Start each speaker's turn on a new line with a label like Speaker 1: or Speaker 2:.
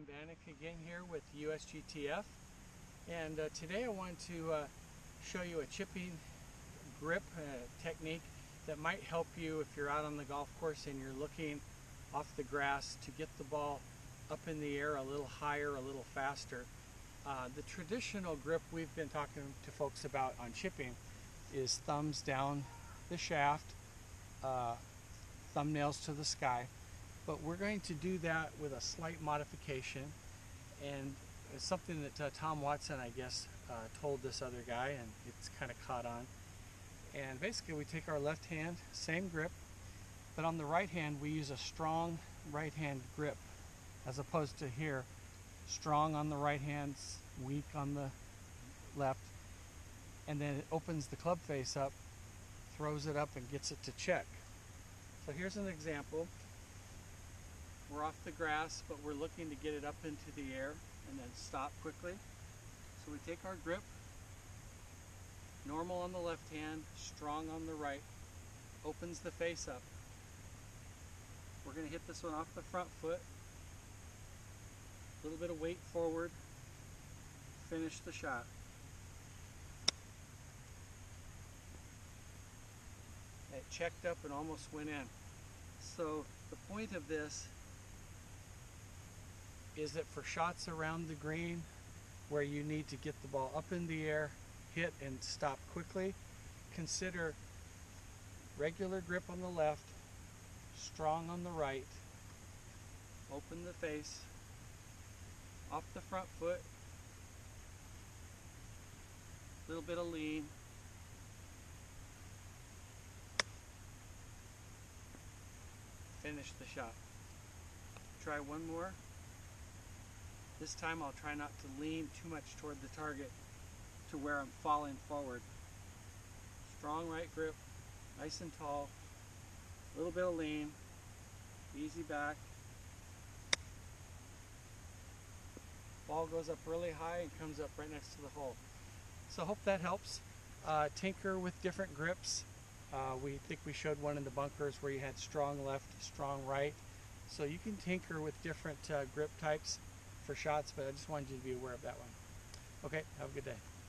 Speaker 1: Tim Banick again here with USGTF and uh, today I want to uh, show you a chipping grip uh, technique that might help you if you're out on the golf course and you're looking off the grass to get the ball up in the air a little higher, a little faster. Uh, the traditional grip we've been talking to folks about on chipping is thumbs down the shaft, uh, thumbnails to the sky but we're going to do that with a slight modification. And it's something that uh, Tom Watson I guess uh, told this other guy and it's kind of caught on. And basically we take our left hand same grip but on the right hand we use a strong right hand grip as opposed to here strong on the right hand weak on the left and then it opens the club face up throws it up and gets it to check. So here's an example we're off the grass, but we're looking to get it up into the air and then stop quickly. So we take our grip, normal on the left hand, strong on the right, opens the face up. We're going to hit this one off the front foot, a little bit of weight forward, finish the shot. It checked up and almost went in. So the point of this is that for shots around the green where you need to get the ball up in the air, hit and stop quickly, consider regular grip on the left, strong on the right, open the face, off the front foot, a little bit of lean, finish the shot. Try one more. This time I'll try not to lean too much toward the target to where I'm falling forward. Strong right grip, nice and tall, a little bit of lean, easy back. Ball goes up really high and comes up right next to the hole. So hope that helps. Uh, tinker with different grips. Uh, we think we showed one in the bunkers where you had strong left, strong right. So you can tinker with different uh, grip types for shots, but I just wanted you to be aware of that one. Okay, have a good day.